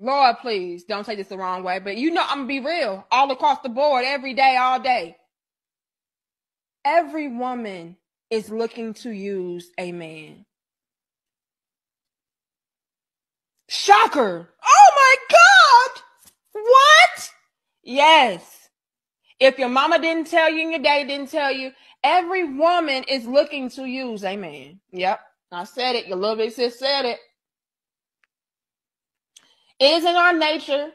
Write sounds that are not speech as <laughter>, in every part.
Lord, please don't take this the wrong way, but you know I'm gonna be real all across the board, every day, all day. Every woman is looking to use a man. Shocker! Oh my God! What? Yes. If your mama didn't tell you and your daddy didn't tell you, every woman is looking to use a man. Yep. I said it. Your little bit sis said it. It is in our nature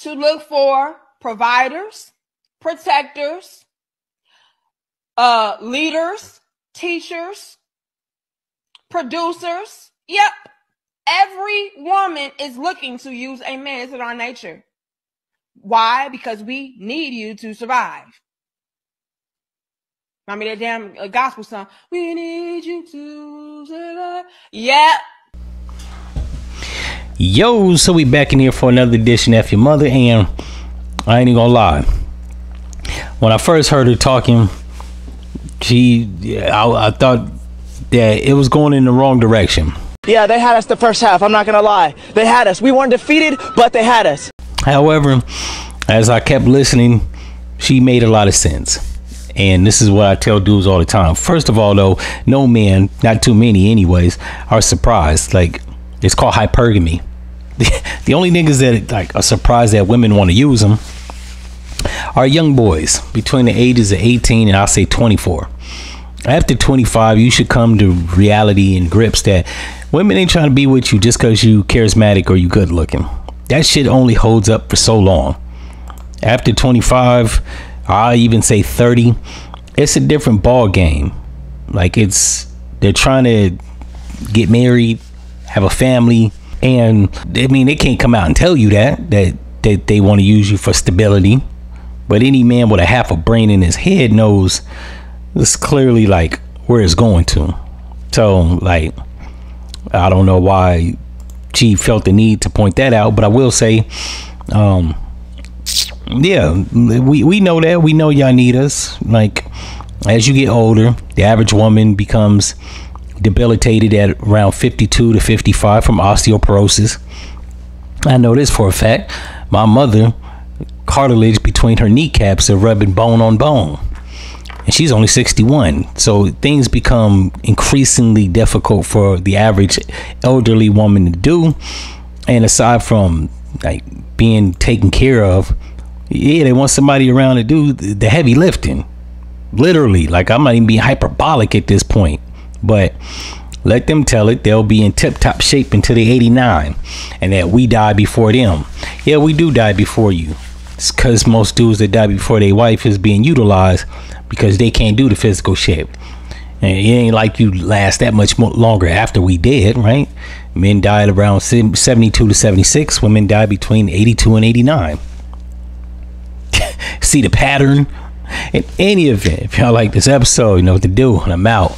to look for providers, protectors, uh, leaders, teachers, producers. Yep. Every woman is looking to use a man. It's in our nature. Why? Because we need you to survive. I mean that damn uh, gospel song. We need you to survive. Yep. Yo, so we back in here for another edition of your mother, and I ain't even gonna lie. When I first heard her talking, she, I, I thought that it was going in the wrong direction. Yeah, they had us the first half. I'm not gonna lie. They had us. We weren't defeated, but they had us. However, as I kept listening, she made a lot of sense. And this is what I tell dudes all the time. First of all, though, no man, not too many anyways, are surprised. Like, it's called hypergamy. <laughs> the only niggas that like are surprised that women want to use them are young boys between the ages of 18 and I'll say 24. After 25, you should come to reality and grips that women ain't trying to be with you just because you charismatic or you good looking. That shit only holds up for so long. After 25, I even say 30, it's a different ball game. Like it's they're trying to get married, have a family, and I mean, they can't come out and tell you that that that they want to use you for stability. But any man with a half a brain in his head knows it's clearly like where it's going to. So like, I don't know why she felt the need to point that out, but I will say, um, yeah, we we know that we know y'all need us. Like, as you get older, the average woman becomes debilitated at around 52 to 55 from osteoporosis. I know this for a fact. My mother, cartilage between her kneecaps are rubbing bone on bone. And she's only 61. So things become increasingly difficult for the average elderly woman to do. And aside from like being taken care of, yeah, they want somebody around to do the heavy lifting. Literally, like I'm not even being hyperbolic at this point. But let them tell it they'll be in tip top shape until they 89 and that we die before them. Yeah, we do die before you. It's because most dudes that die before their wife is being utilized because they can't do the physical shit. And it ain't like you last that much more longer after we did, right? Men died around 72 to 76. Women died between 82 and 89. <laughs> See the pattern? In any event, if y'all like this episode, you know what to do. And I'm out.